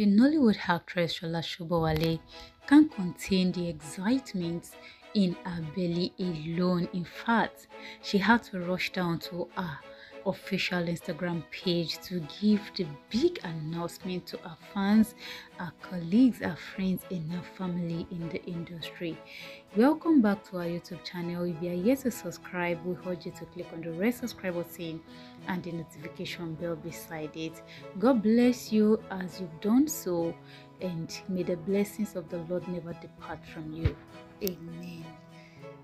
The Nollywood actress Sola Sobowale can't contain the excitement in her belly alone. In fact, she had to rush down to her official Instagram page to give the big announcement to our fans, our colleagues, our friends, and our family in the industry. Welcome back to our YouTube channel. If you are yet to subscribe, we urge you to click on the red subscribe button and the notification bell beside it. God bless you as you've done so, and may the blessings of the Lord never depart from you. Amen.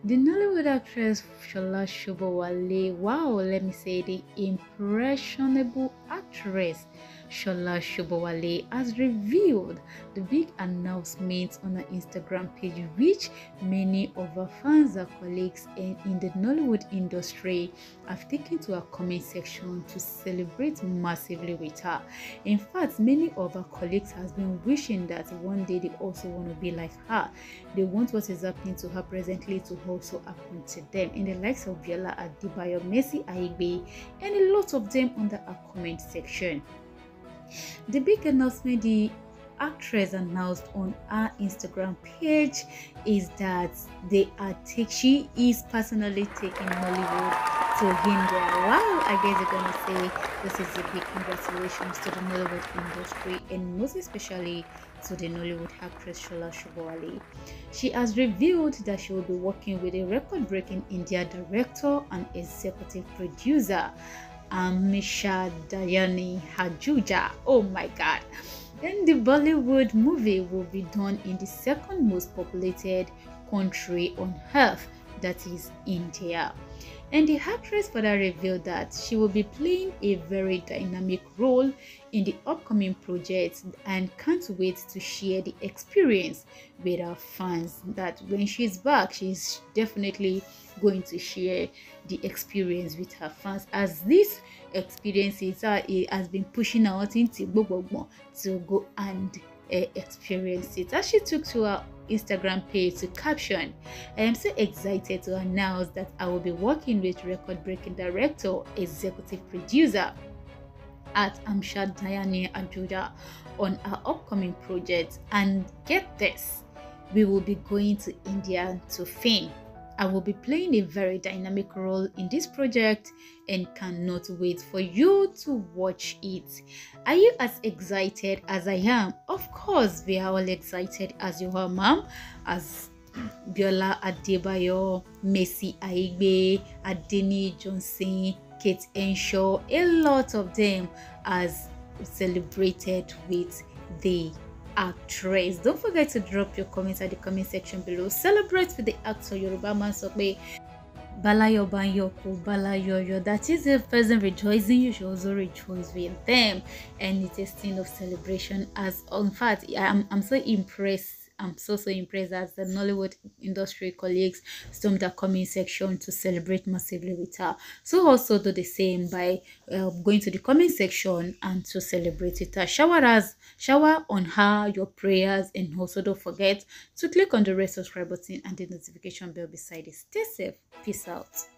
The Nollywood actress Sola Sobowale, wow, let me say the impressionable actress Sola Sobowale has revealed the big announcement on her Instagram page, which many of her fans and colleagues in, in the Nollywood industry have taken to her comment section to celebrate massively with her. In fact, many of her colleagues have been wishing that one day they also want to be like her. They want what is happening to her presently to also happen to them. In the likes of Biola Adebayo, Mercy Aigbe, and a lot of them under her comment section. The big announcement the actress announced on her Instagram page is that they are take she is personally taking Nollywood to India. Wow, I guess you're gonna say this is a big congratulations to the Nollywood industry and most especially to the Nollywood actress Sola Sobowale. She has revealed that she will be working with a record-breaking India director and executive producer Hamisha Daryani Ahuja. Oh my god. Then the Bollywood movie will be done in the second most populated country on earth, that is India. And the actress further revealed that she will be playing a very dynamic role in the upcoming project and can't wait to share the experience with her fans. That when she's back, she's definitely going to share the experience with her fans as this experience is, uh, has been pushing out into Gbogbogbon to go and uh, experience it. As she took to her Instagram page to caption, I am so excited to announce that I will be working with record breaking director, executive producer at Hamisha Daryani Ahuja on our upcoming project. And get this, we will be going to India to film. I will be playing a very dynamic role in this project and cannot wait for you to watch it. Are you as excited as I am? Of course, we are all excited as you are, mom, as Biola Adebayo, Mercy Aigbe, Adeni Johnson, Kate Henshaw, a lot of them as celebrated with the actress. Don't forget to drop your comments at the comment section below. Celebrate with the actor Yoruba man sọ pé Balayo Banyoko Balayoyo. That is a person rejoicing. You should also rejoice with them, and it's a scene of celebration. As in fact, I'm I'm so impressed I'm so so impressed as the Nollywood industry colleagues stormed the comment section to celebrate massively with her. So also do the same by uh, going to the comment section and to celebrate with her. Shower us, shower on her your prayers, and also don't forget to click on the red subscribe button and the notification bell beside it. Stay safe. Peace out.